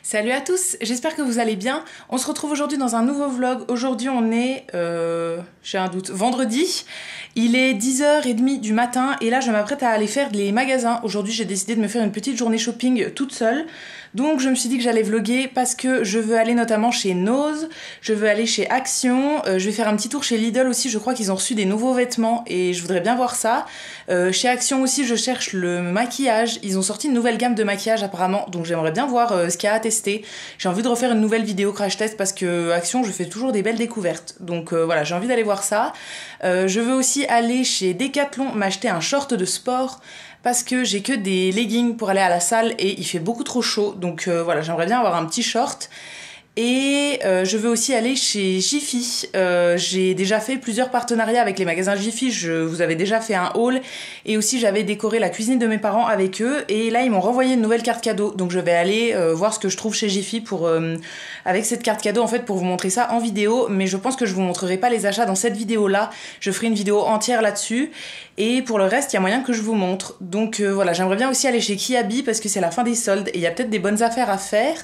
Salut à tous, j'espère que vous allez bien. On se retrouve aujourd'hui dans un nouveau vlog. Aujourd'hui on est, euh, j'ai un doute, vendredi. Il est 10h30 du matin et là je m'apprête à aller faire les magasins. Aujourd'hui j'ai décidé de me faire une petite journée shopping toute seule. Donc je me suis dit que j'allais vlogger parce que je veux aller notamment chez Nose, je veux aller chez Action, euh, je vais faire un petit tour chez Lidl aussi, je crois qu'ils ont reçu des nouveaux vêtements et je voudrais bien voir ça. Euh, chez Action aussi je cherche le maquillage, ils ont sorti une nouvelle gamme de maquillage apparemment, donc j'aimerais bien voir euh, ce qu'il y a à tester. J'ai envie de refaire une nouvelle vidéo crash test parce que Action je fais toujours des belles découvertes, donc voilà j'ai envie d'aller voir ça. je veux aussi aller chez Decathlon m'acheter un short de sport parce que j'ai que des leggings pour aller à la salle et il fait beaucoup trop chaud. Donc euh, voilà, j'aimerais bien avoir un petit short. Et euh, je veux aussi aller chez Jiffy. Euh, j'ai déjà fait plusieurs partenariats avec les magasins Jiffy. Je vous avais déjà fait un haul. Et aussi j'avais décoré la cuisine de mes parents avec eux. Et là ils m'ont renvoyé une nouvelle carte cadeau. Donc je vais aller voir ce que je trouve chez Jiffy pour, avec cette carte cadeau en fait pour vous montrer ça en vidéo. Mais je pense que je vous montrerai pas les achats dans cette vidéo là. Je ferai une vidéo entière là-dessus. Et pour le reste il y a moyen que je vous montre. Donc voilà j'aimerais bien aussi aller chez Kiabi parce que c'est la fin des soldes. Et il y a peut-être des bonnes affaires à faire.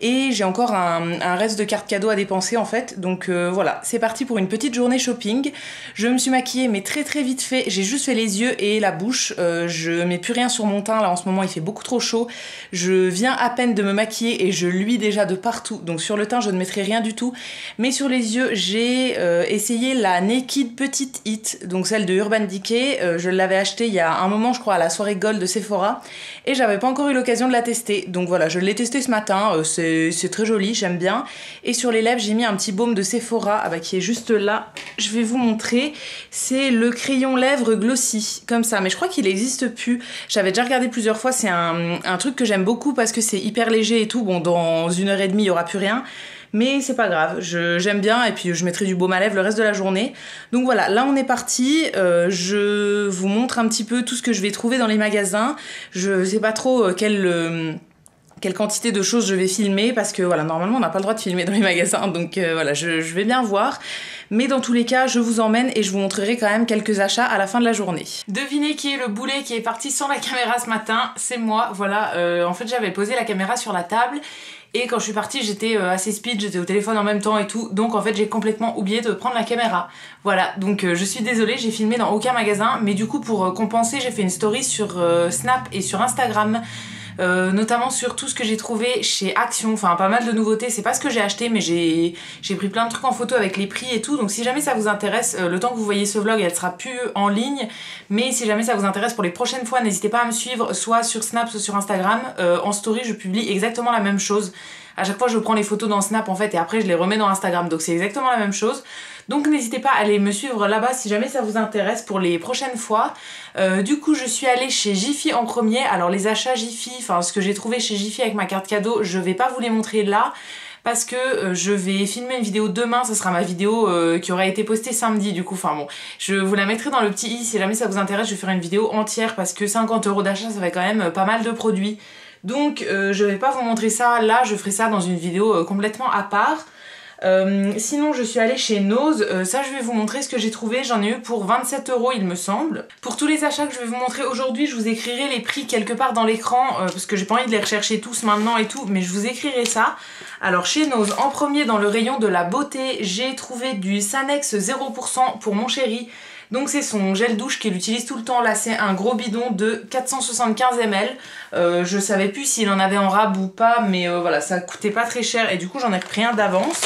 Et j'ai encore un un reste de cartes cadeaux à dépenser en fait. Donc euh, voilà, c'est parti pour une petite journée shopping. Je me suis maquillée mais très très vite fait. J'ai juste fait les yeux et la bouche. Euh, je mets plus rien sur mon teint là en ce moment, il fait beaucoup trop chaud. Je viens à peine de me maquiller et je luis déjà de partout. Donc sur le teint, je ne mettrai rien du tout. Mais sur les yeux, j'ai euh, essayé la Naked Petite Hit, donc celle de Urban Decay. Je l'avais achetée il y a un moment, je crois, à la soirée Gold de Sephora. Et j'avais pas encore eu l'occasion de la tester. Donc voilà, je l'ai testée ce matin. c'est très joli, j'aime bien. Et sur les lèvres, j'ai mis un petit baume de Sephora ah bah, qui est juste là. Je vais vous montrer. C'est le crayon lèvres glossy, comme ça. Mais je crois qu'il n'existe plus. J'avais déjà regardé plusieurs fois. C'est un, truc que j'aime beaucoup parce que c'est hyper léger et tout. Bon, dans une heure et demie, il n'y aura plus rien mais c'est pas grave, j'aime bien et puis je mettrai du baume à lèvres le reste de la journée. Donc voilà, là on est parti, euh, je vous montre un petit peu tout ce que je vais trouver dans les magasins. Je sais pas trop euh, quel... Quelle quantité de choses je vais filmer parce que voilà normalement on n'a pas le droit de filmer dans les magasins donc euh, voilà je, vais bien voir. Mais dans tous les cas je vous emmène et je vous montrerai quand même quelques achats à la fin de la journée. Devinez qui est le boulet qui est parti sans la caméra ce matin, c'est moi voilà euh, en fait j'avais posé la caméra sur la table et quand je suis partie j'étais euh, assez speed, j'étais au téléphone en même temps et tout. Donc en fait j'ai complètement oublié de prendre la caméra. Voilà donc je suis désolée j'ai filmé dans aucun magasin mais du coup pour compenser j'ai fait une story sur Snap et sur Instagram euh, notamment sur tout ce que j'ai trouvé chez Action, enfin pas mal de nouveautés, c'est pas ce que j'ai acheté mais j'ai pris plein de trucs en photo avec les prix et tout, donc si jamais ça vous intéresse, euh, le temps que vous voyez ce vlog elle sera plus en ligne, mais si jamais ça vous intéresse pour les prochaines fois, n'hésitez pas à me suivre soit sur Snap, soit sur Instagram, euh, en story je publie exactement la même chose. À chaque fois je prends les photos dans Snap en fait et après je les remets dans Instagram. Donc c'est exactement la même chose. Donc n'hésitez pas à aller me suivre là-bas si jamais ça vous intéresse pour les prochaines fois. Euh, du coup je suis allée chez Jiffy en premier. Alors les achats Jiffy, enfin ce que j'ai trouvé chez Jiffy avec ma carte cadeau, je vais pas vous les montrer là parce que euh, je vais filmer une vidéo demain, ce sera ma vidéo euh, qui aura été postée samedi du coup, enfin bon, je vous la mettrai dans le petit i si jamais ça vous intéresse, je ferai une vidéo entière parce que 50 euros d'achat ça fait quand même pas mal de produits. Donc je vais pas vous montrer ça là, je ferai ça dans une vidéo complètement à part. Euh, sinon, je suis allée chez Nose. Euh, ça, je vais vous montrer ce que j'ai trouvé. J'en ai eu pour 27 euros, il me semble. Pour tous les achats que je vais vous montrer aujourd'hui, je vous écrirai les prix quelque part dans l'écran euh, parce que j'ai pas envie de les rechercher tous maintenant et tout, mais je vous écrirai ça. Alors, chez Nose, en premier, dans le rayon de la beauté, j'ai trouvé du Sanex 0% pour mon chéri. Donc c'est son gel douche qu'il utilise tout le temps. Là c'est un gros bidon de 475 ml. Euh, je savais plus s'il en avait en rab ou pas, mais voilà, ça coûtait pas très cher et du coup j'en ai pris un d'avance.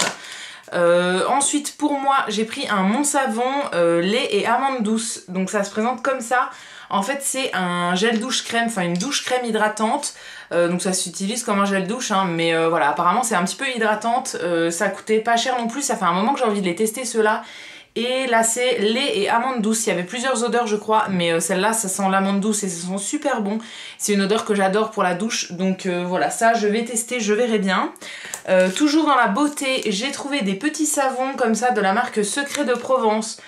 Euh, ensuite pour moi j'ai pris un Mon Savon euh, lait et amande douce donc ça se présente comme ça. En fait c'est un gel douche crème, enfin une douche crème hydratante. Euh, donc ça s'utilise comme un gel douche hein, mais voilà apparemment c'est un petit peu hydratante. Ça coûtait pas cher non plus. Ça fait un moment que j'ai envie de les tester ceux-là et là c'est lait et amande douce. Il y avait plusieurs odeurs je crois, mais euh, celle-là ça sent l'amande douce et ça sent super bon. C'est une odeur que j'adore pour la douche, donc euh, voilà ça je vais tester, je verrai bien. Euh, toujours dans la beauté, j'ai trouvé des petits savons comme ça de la marque Secret de Provence.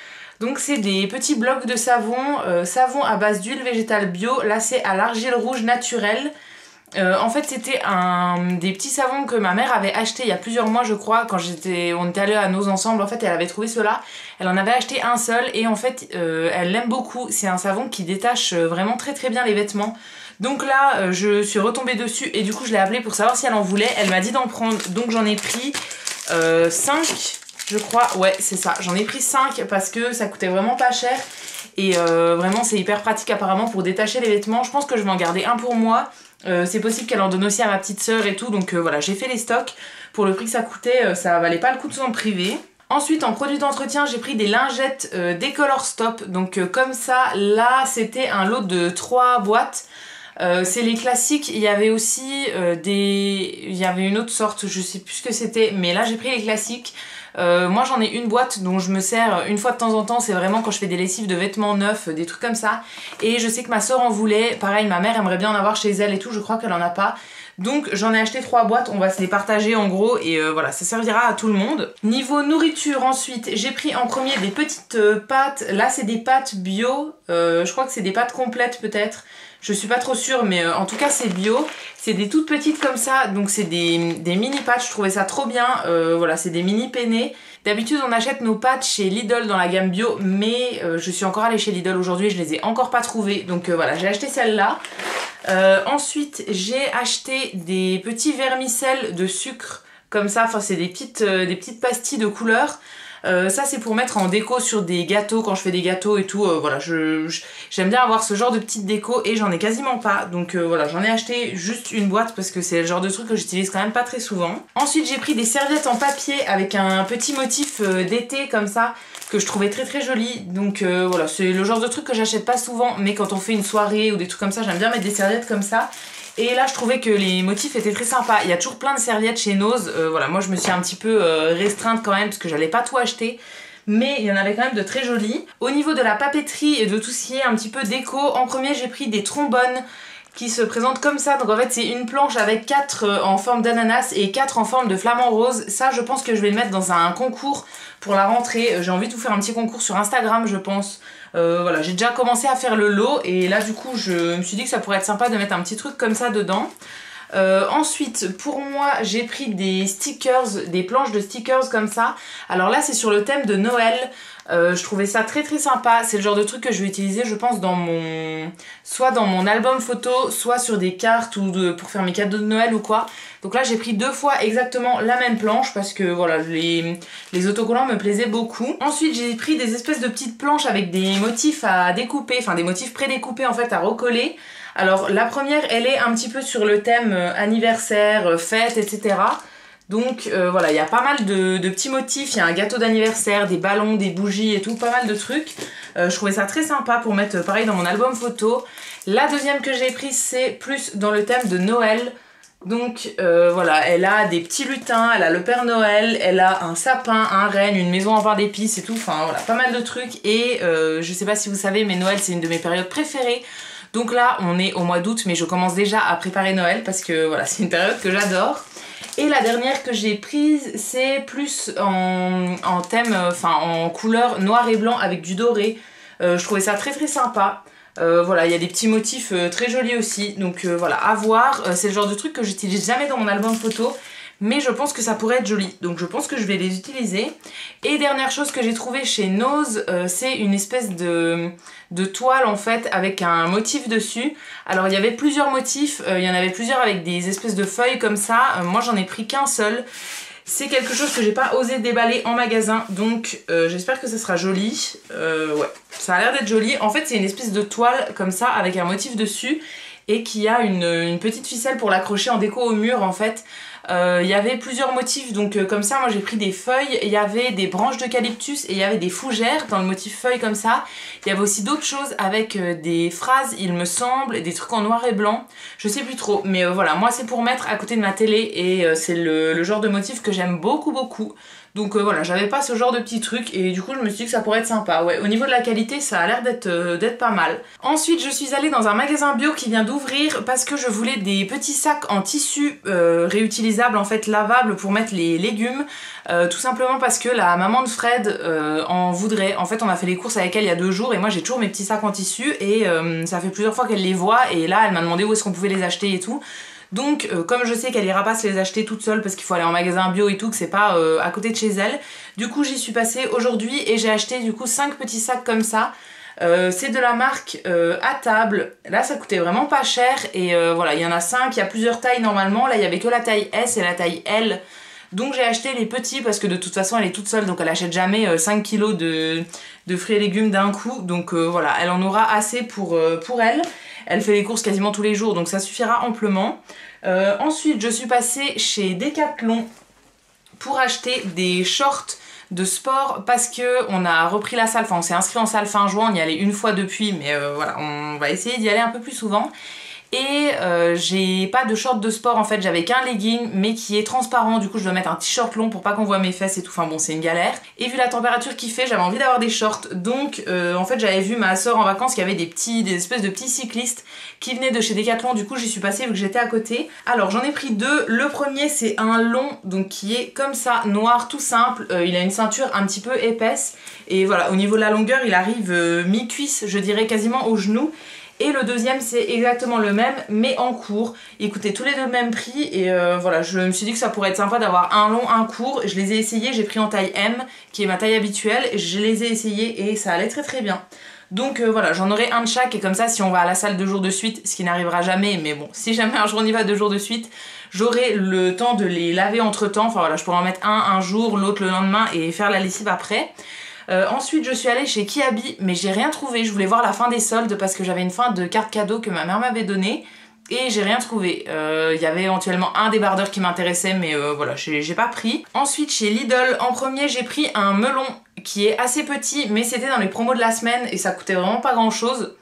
Donc c'est des petits blocs de savon, savon à base d'huile végétale bio. Là c'est à l'argile rouge naturelle. Euh, en fait c'était un des petits savons que ma mère avait acheté il y a plusieurs mois je crois quand on était allé à nos ensemble en fait elle avait trouvé cela elle en avait acheté un seul et en fait euh, elle l'aime beaucoup c'est un savon qui détache euh, vraiment très très bien les vêtements Donc là, je suis retombée dessus et du coup, je l'ai appelée pour savoir si elle en voulait. Elle m'a dit d'en prendre, donc j'en ai pris 5 je crois. Ouais, c'est ça. J'en ai pris 5 parce que ça coûtait vraiment pas cher. Et vraiment, c'est hyper pratique apparemment pour détacher les vêtements. Je pense que je vais en garder un pour moi. Euh, c'est possible qu'elle en donne aussi à ma petite sœur et tout. Donc euh, voilà, j'ai fait les stocks. Pour le prix que ça coûtait, ça valait pas le coup de s'en priver. Ensuite, en produit d'entretien, j'ai pris des lingettes des Color Stop. Donc comme ça, là, c'était un lot de 3 boîtes. c'est les classiques, il y avait aussi des... Il y avait une autre sorte, je sais plus ce que c'était, mais là j'ai pris les classiques. Euh, moi j'en ai une boîte dont je me sers une fois de temps en temps, c'est vraiment quand je fais des lessives de vêtements neufs, des trucs comme ça. Et je sais que ma soeur en voulait, pareil ma mère aimerait bien en avoir chez elle et tout, je crois qu'elle en a pas. Donc j'en ai acheté trois boîtes, on va se les partager en gros et euh, voilà, ça servira à tout le monde. Niveau nourriture ensuite, j'ai pris en premier des petites euh, pâtes, là c'est des pâtes bio, je crois que c'est des pâtes complètes peut-être. Je suis pas trop sûre, mais euh, en tout cas c'est bio. C'est des toutes petites comme ça, donc c'est des, mini pâtes, je trouvais ça trop bien. Euh, voilà, c'est des mini penne. D'habitude on achète nos pâtes chez Lidl dans la gamme bio, mais euh, je suis encore allée chez Lidl aujourd'hui, je les ai encore pas trouvées. Donc voilà, j'ai acheté celle-là. ensuite j'ai acheté des petits vermicelles de sucre comme ça, enfin c'est des petites, des petites pastilles de couleur. Euh, ça c'est pour mettre en déco sur des gâteaux quand je fais des gâteaux et tout. Euh, voilà, j'aime bien avoir ce genre de petite déco et j'en ai quasiment pas. Donc euh, voilà, j'en ai acheté juste une boîte parce que c'est le genre de truc que j'utilise quand même pas très souvent. Ensuite j'ai pris des serviettes en papier avec un petit motif d'été comme ça que je trouvais très très joli. Donc voilà, c'est le genre de truc que j'achète pas souvent mais quand on fait une soirée ou des trucs comme ça, j'aime bien mettre des serviettes comme ça. Et là, je trouvais que les motifs étaient très sympas. Il y a toujours plein de serviettes chez Nose. Euh, voilà, moi, je me suis un petit peu euh, restreinte quand même parce que j'allais pas tout acheter. Mais il y en avait quand même de très jolis. Au niveau de la papeterie et de tout ce qui est un petit peu déco, en premier, j'ai pris des trombones qui se présentent comme ça. Donc en fait, c'est une planche avec 4 euh, en forme d'ananas et 4 en forme de flamant rose. Ça, je pense que je vais le mettre dans un concours pour la rentrée. J'ai envie de vous faire un petit concours sur Instagram, je pense. Euh, voilà, j'ai déjà commencé à faire le lot et là du coup je me suis dit que ça pourrait être sympa de mettre un petit truc comme ça dedans. Euh, ensuite, pour moi, j'ai pris des stickers, des planches de stickers comme ça. Alors là, c'est sur le thème de Noël. Euh, je trouvais ça très très sympa. C'est le genre de truc que je vais utiliser, je pense, dans mon... soit dans mon album photo, soit sur des cartes ou pour faire mes cadeaux de Noël ou quoi. Donc là, j'ai pris deux fois exactement la même planche parce que voilà, les autocollants me plaisaient beaucoup. Ensuite, j'ai pris des espèces de petites planches avec des motifs à découper, enfin des motifs prédécoupés en fait à recoller. Alors la première, elle est un petit peu sur le thème euh, anniversaire, euh, fête, etc. Donc euh, voilà, il y a pas mal de, petits motifs, il y a un gâteau d'anniversaire, des ballons, des bougies et tout, pas mal de trucs. je trouvais ça très sympa pour mettre pareil dans mon album photo. La deuxième que j'ai prise, c'est plus dans le thème de Noël. Donc voilà, elle a des petits lutins, elle a le Père Noël, elle a un sapin, un renne, une maison en pain d'épices et tout, enfin voilà, pas mal de trucs. Et je sais pas si vous savez, mais Noël c'est une de mes périodes préférées. Donc là, on est au mois d'août, mais je commence déjà à préparer Noël parce que voilà, c'est une période que j'adore. Et la dernière que j'ai prise, c'est plus en, thème, enfin en couleur noir et blanc avec du doré. Euh, je trouvais ça très très sympa. Euh, voilà, il y a des petits motifs euh, très jolis aussi. Donc voilà, à voir. c'est le genre de truc que j'utilise jamais dans mon album photo mais je pense que ça pourrait être joli. Donc je pense que je vais les utiliser. Et dernière chose que j'ai trouvé chez Nose, euh, c'est une espèce de, toile en fait avec un motif dessus. Alors il y avait plusieurs motifs, euh, il y en avait plusieurs avec des espèces de feuilles comme ça. Euh, moi j'en ai pris qu'un seul. C'est quelque chose que j'ai pas osé déballer en magasin, donc j'espère que ça sera joli. ouais, ça a l'air d'être joli. En fait c'est une espèce de toile comme ça avec un motif dessus et qui a une petite ficelle pour l'accrocher en déco au mur en fait. Euh, il y avait plusieurs motifs, donc euh, comme ça, moi j'ai pris des feuilles, il y avait des branches d'eucalyptus et il y avait des fougères dans le motif feuille comme ça. Il y avait aussi d'autres choses avec euh, des phrases, il me semble, des trucs en noir et blanc. Je sais plus trop, mais voilà, moi c'est pour mettre à côté de ma télé et c'est le, le genre de motif que j'aime beaucoup beaucoup. Donc euh, voilà, j'avais pas ce genre de petits trucs et du coup je me suis dit que ça pourrait être sympa. Ouais, au niveau de la qualité, ça a l'air d'être euh, pas mal. Ensuite, je suis allée dans un magasin bio qui vient d'ouvrir parce que je voulais des petits sacs en tissu euh, réutilisables, en fait lavables pour mettre les légumes. tout simplement parce que la maman de Fred en voudrait. En fait, on a fait les courses avec elle il y a deux jours et moi j'ai toujours mes petits sacs en tissu et ça fait plusieurs fois qu'elle les voit et là elle m'a demandé où est-ce qu'on pouvait les acheter et tout. Donc euh, comme je sais qu'elle ira pas se les acheter toute seule parce qu'il faut aller en magasin bio et tout, que c'est pas euh, à côté de chez elle, du coup j'y suis passée aujourd'hui et j'ai acheté du coup 5 petits sacs comme ça. c'est de la marque à table. Là, ça coûtait vraiment pas cher. Et voilà, il y en a 5, il y a plusieurs tailles normalement. Là, il y avait que la taille S et la taille L. Donc j'ai acheté les petits parce que de toute façon elle est toute seule donc elle achète jamais 5 kilos de, fruits et légumes d'un coup. Donc voilà, elle en aura assez pour elle. Elle fait les courses quasiment tous les jours donc ça suffira amplement. ensuite je suis passée chez Decathlon pour acheter des shorts de sport parce que on a repris la salle, enfin on s'est inscrit en salle fin juin, on y allait une fois depuis mais euh, voilà on va essayer d'y aller un peu plus souvent et euh, j'ai pas de short de sport en fait, j'avais qu'un legging mais qui est transparent, du coup je dois mettre un t-shirt long pour pas qu'on voit mes fesses et tout, enfin bon c'est une galère. Et vu la température qu'il fait, j'avais envie d'avoir des shorts, donc euh, en fait j'avais vu ma soeur en vacances qui avait des petits, des espèces de petits cyclistes qui venaient de chez Decathlon, du coup j'y suis passée vu que j'étais à côté. Alors j'en ai pris deux, le premier c'est un long, donc qui est comme ça, noir, tout simple, euh, il a une ceinture un petit peu épaisse, et voilà, au niveau de la longueur il arrive mi-cuisse, je dirais quasiment au genou. Et le deuxième c'est exactement le même mais en court. Ils tous les deux le même prix et euh, voilà je me suis dit que ça pourrait être sympa d'avoir un long, un court. Je les ai essayés, j'ai pris en taille M qui est ma taille habituelle. Je les ai essayés et ça allait très très bien. Donc euh, voilà, j'en aurai un de chaque et comme ça si on va à la salle deux jours de suite, ce qui n'arrivera jamais, mais bon, si jamais un jour on y va deux jours de suite, j'aurai le temps de les laver entre temps. Enfin voilà, je pourrais en mettre un un jour, l'autre le lendemain et faire la lessive après. Euh, ensuite, je suis allée chez Kiabi, mais j'ai rien trouvé. Je voulais voir la fin des soldes parce que j'avais une fin de carte cadeau que ma mère m'avait donnée. Et j'ai rien trouvé. Euh, il y avait éventuellement un débardeur qui m'intéressait, mais euh, voilà, j'ai pas pris. Ensuite, chez Lidl, en premier, j'ai pris un melon qui est assez petit, mais c'était dans les promos de la semaine et ça coûtait vraiment pas grand chose.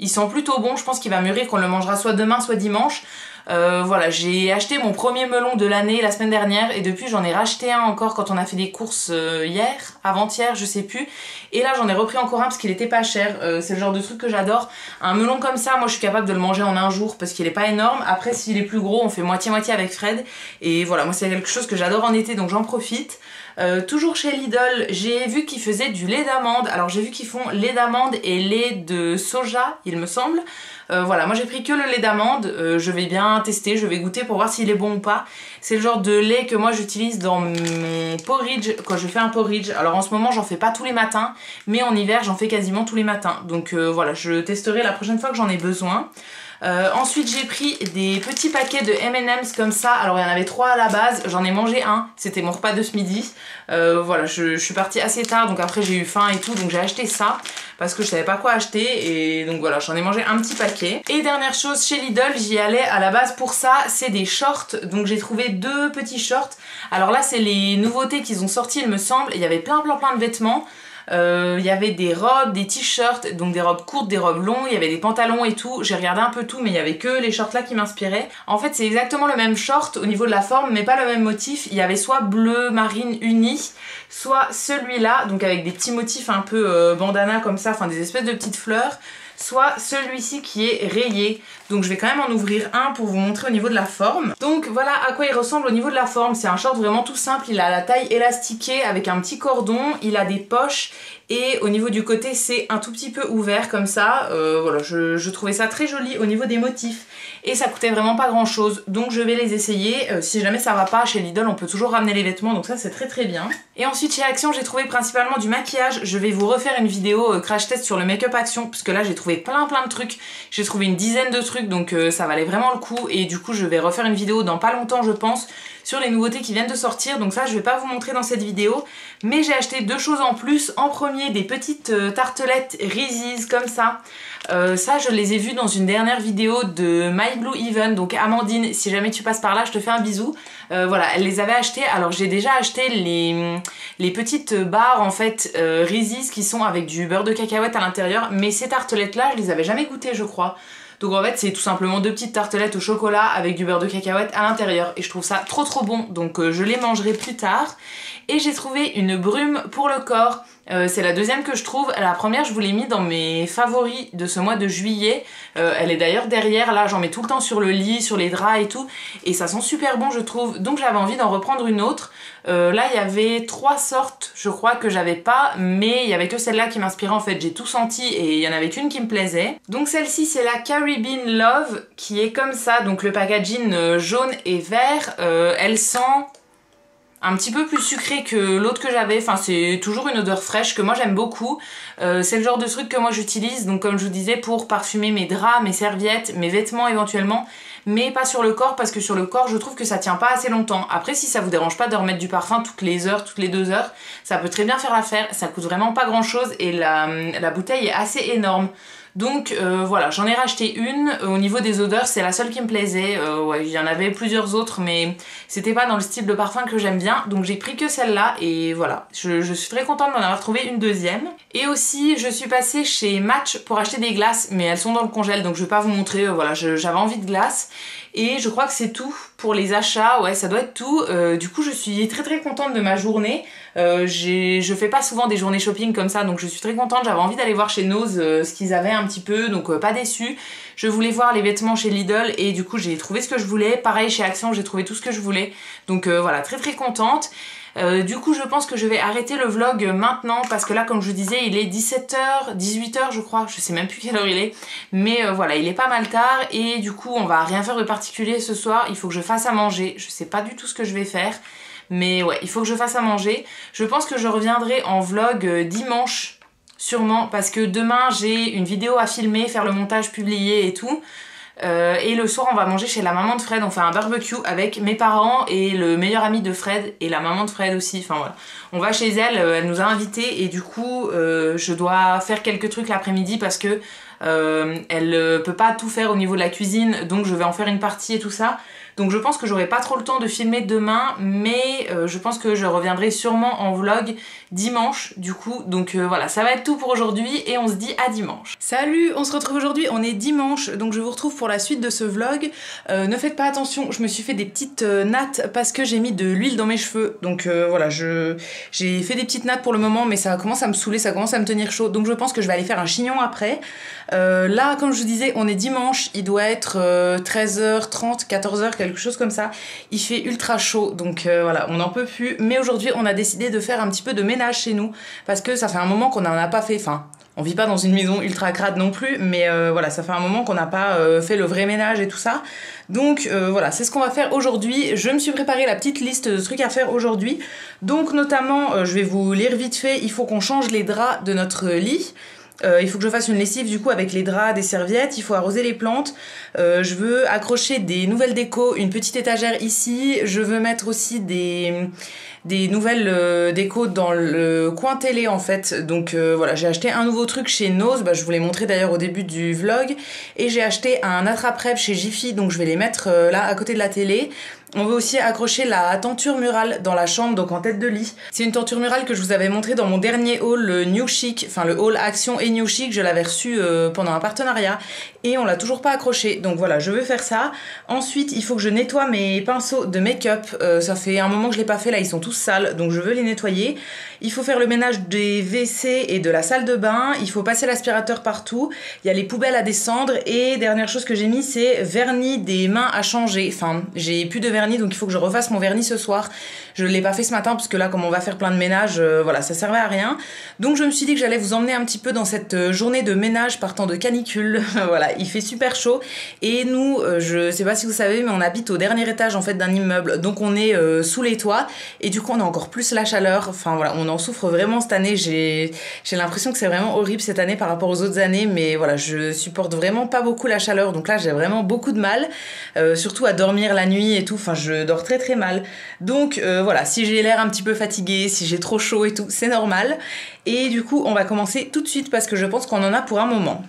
Il sent plutôt bon, je pense qu'il va mûrir, qu'on le mangera soit demain, soit dimanche. Euh, voilà, j'ai acheté mon premier melon de l'année la semaine dernière et depuis j'en ai racheté un encore quand on a fait des courses euh, hier, avant-hier, je sais plus. Et là j'en ai repris encore un parce qu'il était pas cher. Euh, c'est le genre de truc que j'adore. Un melon comme ça, moi je suis capable de le manger en un jour parce qu'il est pas énorme. Après s'il est plus gros, on fait moitié-moitié avec Fred. Et voilà, moi c'est quelque chose que j'adore en été donc j'en profite. toujours chez Lidl, j'ai vu qu'ils faisaient du lait d'amande. Alors j'ai vu qu'ils font lait d'amande et lait de soja, il me semble. Euh, voilà, moi j'ai pris que le lait d'amande, euh, je vais bien tester, je vais goûter pour voir s'il est bon ou pas. C'est le genre de lait que moi j'utilise dans mon porridge, quand je fais un porridge. Alors en ce moment j'en fais pas tous les matins, mais en hiver j'en fais quasiment tous les matins. Donc euh, voilà, je testerai la prochaine fois que j'en ai besoin. Euh, ensuite j'ai pris des petits paquets de M&M's comme ça. Alors il y en avait trois à la base, j'en ai mangé un, c'était mon repas de ce midi. Euh, voilà, je, suis partie assez tard donc après j'ai eu faim et tout donc j'ai acheté ça parce que je savais pas quoi acheter et donc voilà j'en ai mangé un petit paquet. Et dernière chose chez Lidl j'y allais à la base pour ça, c'est des shorts donc j'ai trouvé deux petits shorts. Alors là c'est les nouveautés qu'ils ont sorti il me semble, il y avait plein plein plein de vêtements. Euh, il y avait des robes, des t-shirts, donc des robes courtes, des robes longues, il y avait des pantalons et tout. J'ai regardé un peu tout, mais il y avait que les shorts là qui m'inspiraient. En fait, c'est exactement le même short au niveau de la forme, mais pas le même motif. Il y avait soit bleu marine uni, soit celui-là, donc avec des petits motifs un peu euh, bandana comme ça, enfin des espèces de petites fleurs soit celui-ci qui est rayé. Donc je vais quand même en ouvrir un pour vous montrer au niveau de la forme. Donc voilà à quoi il ressemble au niveau de la forme. C'est un short vraiment tout simple. Il a la taille élastiquée avec un petit cordon. Il a des poches et au niveau du côté c'est un tout petit peu ouvert comme ça. Euh, voilà, je, trouvais ça très joli au niveau des motifs et ça coûtait vraiment pas grand chose donc je vais les essayer. Euh, si jamais ça va pas chez Lidl on peut toujours ramener les vêtements donc ça c'est très très bien. Et ensuite chez Action j'ai trouvé principalement du maquillage. Je vais vous refaire une vidéo euh, crash test sur le make-up Action parce que là j'ai trouvé plein plein de trucs. J'ai trouvé une dizaine de trucs donc ça valait vraiment le coup et du coup je vais refaire une vidéo dans pas longtemps je pense sur les nouveautés qui viennent de sortir. Donc ça, je vais pas vous montrer dans cette vidéo. Mais j'ai acheté deux choses en plus. En premier, des petites euh, tartelettes Reese's comme ça. Euh, ça, je les ai vues dans une dernière vidéo de My Blue Even. Donc Amandine, si jamais tu passes par là, je te fais un bisou. Euh, voilà, elle les avait achetées. Alors j'ai déjà acheté les, les petites barres en fait Reese's qui sont avec du beurre de cacahuète à l'intérieur. Mais ces tartelettes là, je les avais jamais goûtées je crois. Donc en fait c'est tout simplement deux petites tartelettes au chocolat avec du beurre de cacahuète à l'intérieur et je trouve ça trop trop bon donc euh, je les mangerai plus tard. Et j'ai trouvé une brume pour le corps. Euh, c'est la deuxième que je trouve. La première, je vous l'ai mis dans mes favoris de ce mois de juillet. Euh, elle est d'ailleurs derrière. Là, j'en mets tout le temps sur le lit, sur les draps et tout. Et ça sent super bon, je trouve. Donc j'avais envie d'en reprendre une autre. Euh, là, il y avait trois sortes, je crois, que j'avais pas, mais il y avait que celle-là qui m'inspirait en fait. J'ai tout senti et il y en avait qu'une qui me plaisait. Donc celle-ci, c'est la Caribbean Love qui est comme ça. Donc le packaging jaune et vert. Elle sent un petit peu plus sucré que l'autre que j'avais. Enfin, c'est toujours une odeur fraîche que moi j'aime beaucoup. Euh, c'est le genre de truc que moi j'utilise, donc comme je vous disais, pour parfumer mes draps, mes serviettes, mes vêtements éventuellement, mais pas sur le corps parce que sur le corps je trouve que ça tient pas assez longtemps. Après, si ça vous dérange pas de remettre du parfum toutes les heures, toutes les deux heures, ça peut très bien faire l'affaire. Ça coûte vraiment pas grand chose et la, la bouteille est assez énorme. Donc euh, voilà, j'en ai racheté une. Au niveau des odeurs, c'est la seule qui me plaisait. Euh, ouais, il y en avait plusieurs autres, mais c'était pas dans le style de parfum que j'aime bien. Donc j'ai pris que celle-là et voilà. Je, suis très contente d'en avoir trouvé une deuxième. Et aussi, je suis passée chez Match pour acheter des glaces, mais elles sont dans le congèle, donc je vais pas vous montrer. Euh, voilà, j'avais envie de glace. Et je crois que c'est tout pour les achats, ouais ça doit être tout. Du coup je suis très très contente de ma journée. Euh, je fais pas souvent des journées shopping comme ça donc je suis très contente. J'avais envie d'aller voir chez Nose euh, ce qu'ils avaient un petit peu donc euh, pas déçu. Je voulais voir les vêtements chez Lidl et du coup j'ai trouvé ce que je voulais. Pareil chez Action j'ai trouvé tout ce que je voulais. Donc voilà très très contente. Du coup, je pense que je vais arrêter le vlog maintenant parce que là, comme je vous disais, il est 17h, 18h je crois, je sais même plus quelle heure il est. Mais voilà, il est pas mal tard et du coup, on va rien faire de particulier ce soir. Il faut que je fasse à manger. Je sais pas du tout ce que je vais faire. Mais ouais, il faut que je fasse à manger. Je pense que je reviendrai en vlog euh, dimanche, sûrement, parce que demain, j'ai une vidéo à filmer, faire le montage, publier et tout. Euh, et le soir, on va manger chez la maman de Fred. On fait un barbecue avec mes parents et le meilleur ami de Fred et la maman de Fred aussi. Enfin voilà. On va chez elle, euh, elle nous a invités et du coup, euh, je dois faire quelques trucs l'après-midi parce que elle peut pas tout faire au niveau de la cuisine, donc je vais en faire une partie et tout ça. Donc je pense que j'aurai pas trop le temps de filmer demain, mais euh, je pense que je reviendrai sûrement en vlog dimanche du coup. Donc euh, voilà, ça va être tout pour aujourd'hui et on se dit à dimanche. Salut, on se retrouve aujourd'hui, on est dimanche, donc je vous retrouve pour la suite de ce vlog. Euh, ne faites pas attention, je me suis fait des petites nattes parce que j'ai mis de l'huile dans mes cheveux. Donc voilà, j'ai fait des petites nattes pour le moment, mais ça commence à me saouler, ça commence à me tenir chaud. Donc je pense que je vais aller faire un chignon après. là, comme je vous disais, on est dimanche, il doit être 13h30, 14h, quelque chose comme ça. Il fait ultra chaud, donc euh, voilà, on n'en peut plus. Mais aujourd'hui, on a décidé de faire un petit peu de ménage chez nous, parce que ça fait un moment qu'on n'en a pas fait. Enfin, on vit pas dans une maison ultra crade non plus, mais euh, voilà, ça fait un moment qu'on n'a pas euh, fait le vrai ménage et tout ça. Donc voilà, c'est ce qu'on va faire aujourd'hui. Je me suis préparé la petite liste de trucs à faire aujourd'hui. Donc notamment, je vais vous lire vite fait, il faut qu'on change les draps de notre lit. Euh, il faut que je fasse une lessive du coup avec les draps, des serviettes, il faut arroser les plantes. Euh, je veux accrocher des nouvelles décos, une petite étagère ici. Je veux mettre aussi des, nouvelles euh, décos dans le coin télé en fait. Donc voilà, j'ai acheté un nouveau truc chez Nose, bah, je vous l'ai montré d'ailleurs au début du vlog. Et j'ai acheté un attrape-rêve chez Jiffy, donc je vais les mettre là à côté de la télé. On veut aussi accrocher la tenture murale dans la chambre, donc en tête de lit. C'est une tenture murale que je vous avais montré dans mon dernier haul, le New Chic, enfin le haul Action et New Chic, je l'avais reçu euh, pendant un partenariat et on l'a toujours pas accroché. Donc voilà, je veux faire ça. Ensuite, il faut que je nettoie mes pinceaux de make-up. Euh, ça fait un moment que je l'ai pas fait, là ils sont tous sales, donc je veux les nettoyer. Il faut faire le ménage des WC et de la salle de bain. Il faut passer l'aspirateur partout. Il y a les poubelles à descendre et dernière chose que j'ai mis, c'est vernis des mains à changer. Enfin, j'ai plus de vernis donc il faut que je refasse mon vernis ce soir. Je ne l'ai pas fait ce matin parce que là, comme on va faire plein de ménage, euh, voilà, ça servait à rien. Donc je me suis dit que j'allais vous emmener un petit peu dans cette euh, journée de ménage partant de canicule. voilà, il fait super chaud et nous, euh, je sais pas si vous savez, mais on habite au dernier étage en fait d'un immeuble, donc on est sous les toits et du coup on a encore plus la chaleur. Enfin voilà, on en souffre vraiment cette année. J'ai j'ai l'impression que c'est vraiment horrible cette année par rapport aux autres années, mais voilà, je supporte vraiment pas beaucoup la chaleur, donc là j'ai vraiment beaucoup de mal, surtout à dormir la nuit et tout. Enfin je dors très très mal. Donc euh, voilà, si j'ai l'air un petit peu fatiguée, si j'ai trop chaud et tout, c'est normal. Et du coup, on va commencer tout de suite parce que je pense qu'on en a pour un moment.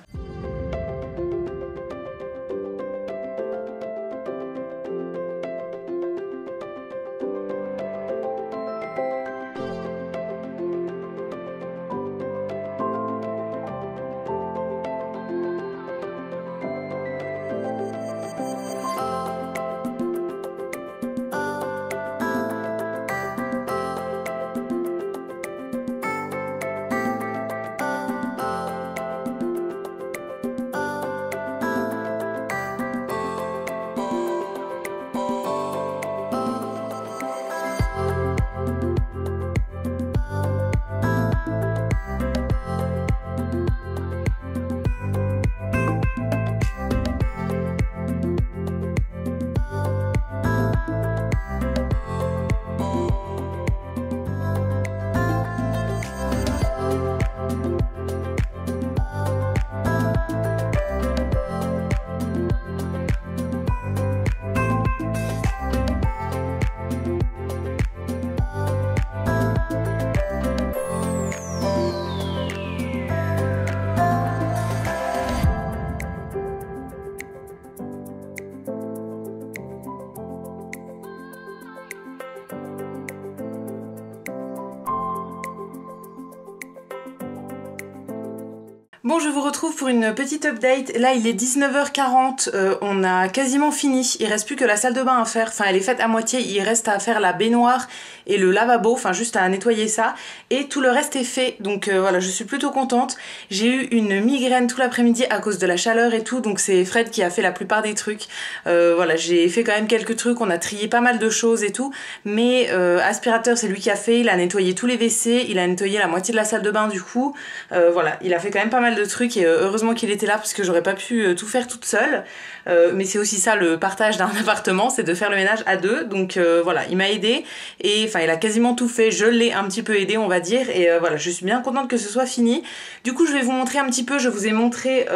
Bon, je vous retrouve pour une petite update. Là, il est 19h40, euh, on a quasiment fini. Il reste plus que la salle de bain à faire. Enfin, elle est faite à moitié. Il reste à faire la baignoire et le lavabo, enfin juste à nettoyer ça. Et tout le reste est fait. Donc euh, voilà, je suis plutôt contente. J'ai eu une migraine tout l'après-midi à cause de la chaleur et tout. Donc c'est Fred qui a fait la plupart des trucs. Euh, voilà, j'ai fait quand même quelques trucs. On a trié pas mal de choses et tout. Mais aspirateur, c'est lui qui a fait. Il a nettoyé tous les WC. Il a nettoyé la moitié de la salle de bain du coup. voilà, il a fait quand même pas mal de trucs et euh, heureusement qu'il était là parce que j'aurais pas pu euh, tout faire toute seule. Euh, mais c'est aussi ça le partage d'un appartement, c'est de faire le ménage à deux. Donc voilà, il m'a aidé et enfin il a quasiment tout fait. Je l'ai un petit peu aidé, on va dire. Et voilà, je suis bien contente que ce soit fini. Du coup, je vais vous montrer un petit peu. Je vous ai montré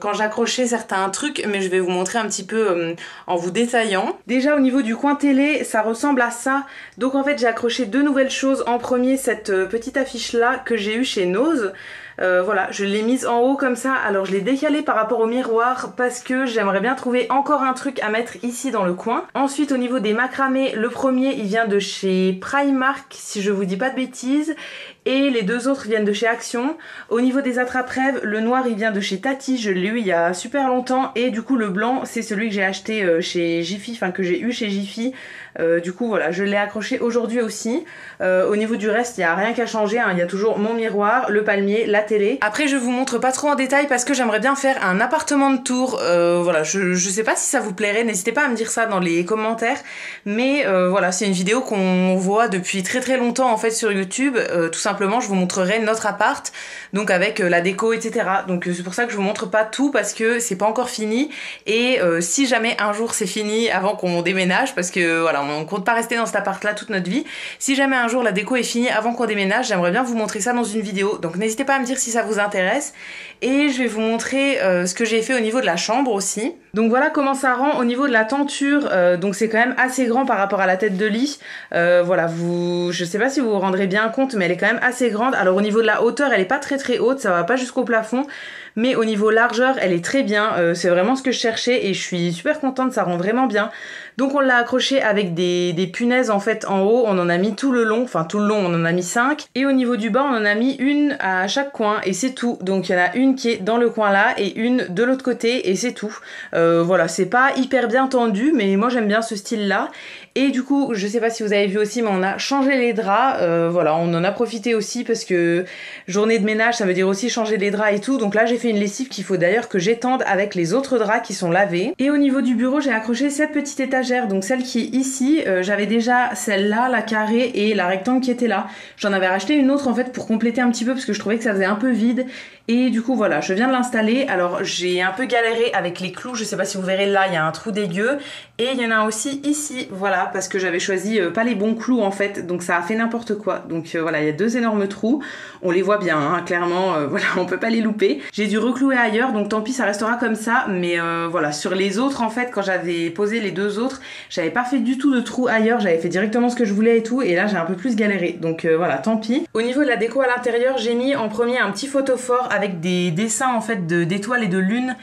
quand j'accrochais certains trucs, mais je vais vous montrer un petit peu en vous détaillant. Déjà au niveau du coin télé, ça ressemble à ça. Donc en fait, j'ai accroché deux nouvelles choses. En premier, cette petite affiche là que j'ai eu chez Nose. Euh, voilà, je l'ai mise en haut comme ça. Alors je l'ai décalée par rapport au miroir parce que j'aimerais bien trouver encore un truc à mettre ici dans le coin. Ensuite au niveau des macramés, le premier il vient de chez Primark si je vous dis pas de bêtises. Et les deux autres viennent de chez Action. Au niveau des attrape-rêves, le noir il vient de chez Tati, je l'ai eu il y a super longtemps. Et du coup le blanc c'est celui que j'ai acheté euh, chez Jiffy, enfin que j'ai eu chez Jiffy. Euh, du coup voilà, je l'ai accroché aujourd'hui aussi. au niveau du reste, il n'y a rien qu'à changer, hein. il y a toujours mon miroir, le palmier, la après, je vous montre pas trop en détail parce que j'aimerais bien faire un appartement de tour. Euh, voilà, je, je sais pas si ça vous plairait, n'hésitez pas à me dire ça dans les commentaires. Mais euh, voilà, c'est une vidéo qu'on voit depuis très très longtemps en fait sur YouTube. Euh, tout simplement, je vous montrerai notre appart, donc avec la déco, etc. Donc c'est pour ça que je vous montre pas tout parce que c'est pas encore fini. Et si jamais un jour c'est fini avant qu'on déménage, parce que voilà, on compte pas rester dans cet appart là toute notre vie. Si jamais un jour la déco est finie avant qu'on déménage, j'aimerais bien vous montrer ça dans une vidéo. Donc n'hésitez pas à me dire si ça vous intéresse. Et je vais vous montrer euh, ce que j'ai fait au niveau de la chambre aussi. Donc voilà comment ça rend au niveau de la tenture. Euh, donc c'est quand même assez grand par rapport à la tête de lit. Euh, voilà, vous, je sais pas si vous vous rendrez bien compte, mais elle est quand même assez grande. Alors au niveau de la hauteur, elle est pas très très haute, ça va pas jusqu'au plafond. Mais au niveau largeur, elle est très bien. c'est vraiment ce que je cherchais et je suis super contente, ça rend vraiment bien. Donc on l'a accroché avec des, des, punaises en fait en haut, on en a mis tout le long, enfin tout le long on en a mis 5. Et au niveau du bas on en a mis une à chaque coin et c'est tout. Donc il y en a une qui est dans le coin là et une de l'autre côté et c'est tout. Euh, voilà, c'est pas hyper bien tendu mais moi j'aime bien ce style là. Et du coup, je sais pas si vous avez vu aussi, mais on a changé les draps. Euh, voilà, on en a profité aussi parce que journée de ménage, ça veut dire aussi changer les draps et tout. Donc là, j'ai fait une lessive qu'il faut d'ailleurs que j'étende avec les autres draps qui sont lavés. Et au niveau du bureau, j'ai accroché cette petite étagère, donc celle qui est ici. Euh, j'avais déjà celle-là, la carrée et la rectangle qui était là. J'en avais racheté une autre en fait pour compléter un petit peu parce que je trouvais que ça faisait un peu vide. Et du coup voilà, je viens de l'installer. Alors j'ai un peu galéré avec les clous, je sais pas si vous verrez là, il y a un trou dégueu. Et il y en a aussi ici, voilà, parce que j'avais choisi euh, pas les bons clous en fait, donc ça a fait n'importe quoi. Donc euh, voilà, il y a deux énormes trous, on les voit bien, hein, clairement, euh, voilà, on peut pas les louper. J'ai dû reclouer ailleurs, donc tant pis, ça restera comme ça. Mais voilà, sur les autres en fait, quand j'avais posé les deux autres, j'avais pas fait du tout de trou ailleurs, j'avais fait directement ce que je voulais et tout, et là j'ai un peu plus galéré. Donc voilà, tant pis. Au niveau de la déco à l'intérieur, j'ai mis en premier un petit photophore avec des dessins en fait d'étoiles et de lunes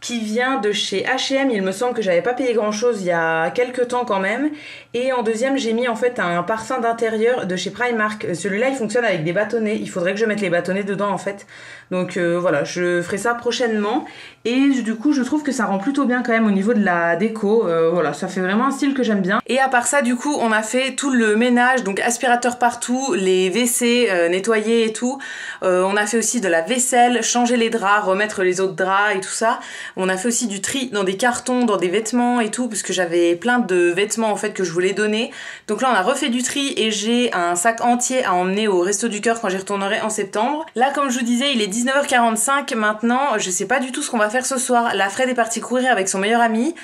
qui vient de chez H&M. Il me semble que j'avais pas payé grand chose il y a quelques temps quand même. Et en deuxième, j'ai mis en fait un parfum d'intérieur de chez Primark. Celui-là, il fonctionne avec des bâtonnets. Il faudrait que je mette les bâtonnets dedans en fait. Donc euh, voilà, je ferai ça prochainement. Et du coup, je trouve que ça rend plutôt bien quand même au niveau de la déco. Euh, voilà, ça fait vraiment un style que j'aime bien. Et à part ça, du coup, on a fait tout le ménage, donc aspirateur partout, les WC euh, nettoyés et tout. on a fait aussi de la vaisselle, changer les draps, remettre les autres draps et tout ça. On a fait aussi du tri dans des cartons, dans des vêtements et tout, parce que j'avais plein de vêtements en fait que je voulais donner. Donc là, on a refait du tri et j'ai un sac entier à emmener au Resto du Cœur quand j'y retournerai en septembre. Là, comme je vous disais, il est 19h45 maintenant. Je sais pas du tout ce qu'on va faire ce soir. La Fred est partie courir avec son meilleur ami.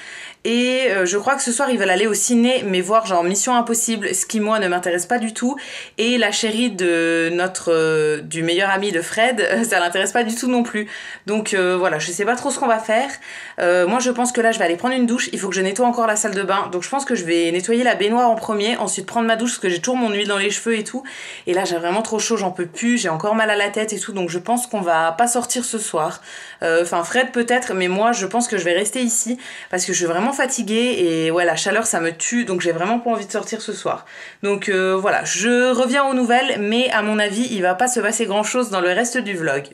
Et euh, je crois que ce soir ils veulent aller au ciné, mais voir genre Mission Impossible, ce qui moi ne m'intéresse pas du tout. Et la chérie de notre euh, du meilleur ami de Fred, ça l'intéresse pas du tout non plus. Donc euh, voilà, je sais pas trop ce qu'on va faire. moi je pense que là je vais aller prendre une douche. Il faut que je nettoie encore la salle de bain. Donc je pense que je vais nettoyer la baignoire en premier, ensuite prendre ma douche parce que j'ai toujours mon huile dans les cheveux et tout. Et là j'ai vraiment trop chaud, j'en peux plus, j'ai encore mal à la tête et tout. Donc je pense qu'on va pas sortir ce soir. Enfin Fred peut-être, mais moi je pense que je vais rester ici parce que je suis vraiment fatiguée et ouais la chaleur ça me tue donc j'ai vraiment pas envie de sortir ce soir. Donc euh, voilà, je reviens aux nouvelles mais à mon avis il va pas se passer grand chose dans le reste du vlog.